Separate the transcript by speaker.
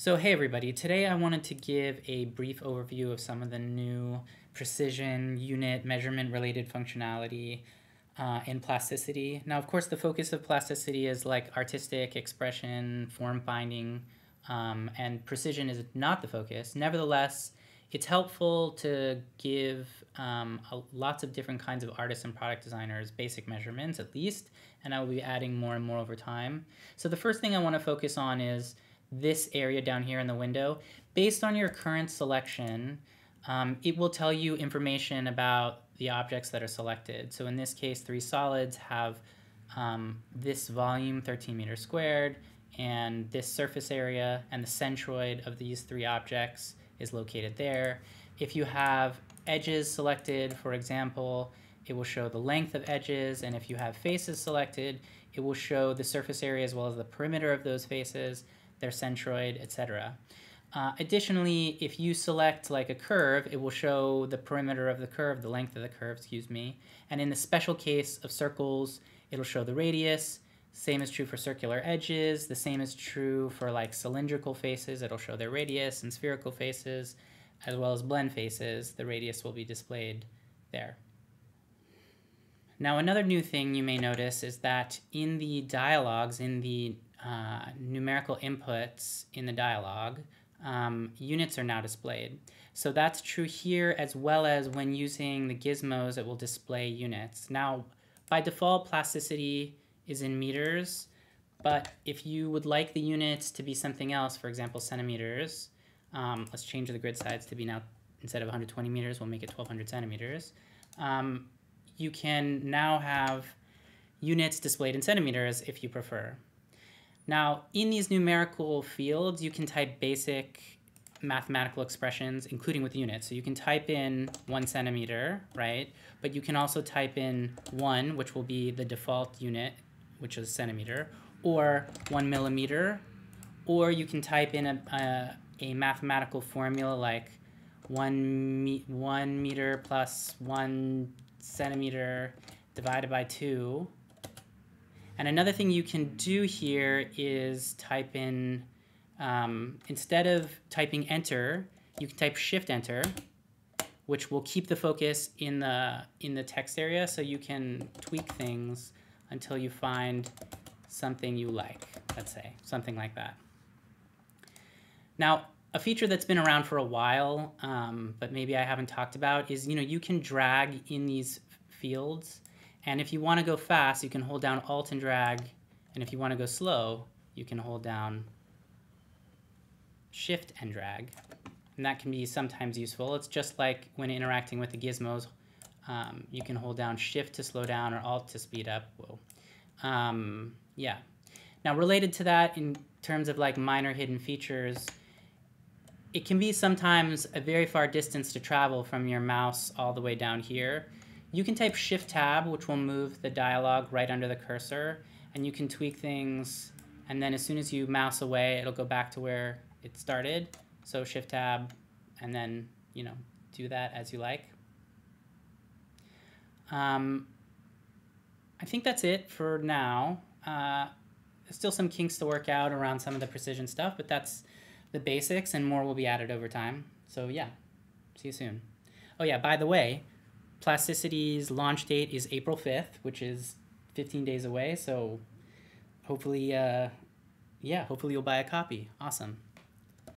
Speaker 1: So hey everybody, today I wanted to give a brief overview of some of the new precision, unit, measurement related functionality uh, in plasticity. Now of course the focus of plasticity is like artistic expression, form finding, um, and precision is not the focus. Nevertheless, it's helpful to give um, a, lots of different kinds of artists and product designers basic measurements at least, and I will be adding more and more over time. So the first thing I want to focus on is this area down here in the window, based on your current selection, um, it will tell you information about the objects that are selected. So in this case, three solids have um, this volume, 13 meters squared, and this surface area, and the centroid of these three objects is located there. If you have edges selected, for example, it will show the length of edges, and if you have faces selected, it will show the surface area as well as the perimeter of those faces, their centroid, etc. Uh, additionally, if you select like a curve, it will show the perimeter of the curve, the length of the curve, excuse me. And in the special case of circles, it'll show the radius. Same is true for circular edges. The same is true for like cylindrical faces. It'll show their radius and spherical faces, as well as blend faces. The radius will be displayed there. Now, another new thing you may notice is that in the dialogues, in the uh, numerical inputs in the dialog, um, units are now displayed. So that's true here as well as when using the gizmos, it will display units. Now, by default, plasticity is in meters, but if you would like the units to be something else, for example, centimeters, um, let's change the grid size to be now, instead of 120 meters, we'll make it 1200 centimeters. Um, you can now have units displayed in centimeters if you prefer. Now, in these numerical fields, you can type basic mathematical expressions, including with units. So you can type in one centimeter, right? But you can also type in one, which will be the default unit, which is centimeter, or one millimeter, or you can type in a, a, a mathematical formula like one, me one meter plus one centimeter divided by two, and another thing you can do here is type in, um, instead of typing enter, you can type shift enter, which will keep the focus in the, in the text area so you can tweak things until you find something you like, let's say, something like that. Now, a feature that's been around for a while, um, but maybe I haven't talked about, is you know you can drag in these fields and if you want to go fast, you can hold down Alt and drag. And if you want to go slow, you can hold down Shift and drag. And that can be sometimes useful. It's just like when interacting with the gizmos, um, you can hold down Shift to slow down or Alt to speed up. Whoa. Um, yeah. Now related to that in terms of like minor hidden features, it can be sometimes a very far distance to travel from your mouse all the way down here. You can type Shift Tab, which will move the dialog right under the cursor, and you can tweak things, and then as soon as you mouse away, it'll go back to where it started. So Shift Tab, and then, you know, do that as you like. Um, I think that's it for now. Uh, still some kinks to work out around some of the precision stuff, but that's the basics, and more will be added over time. So yeah, see you soon. Oh yeah, by the way, Plasticity's launch date is April 5th, which is 15 days away. So hopefully, uh, yeah, hopefully you'll buy a copy. Awesome.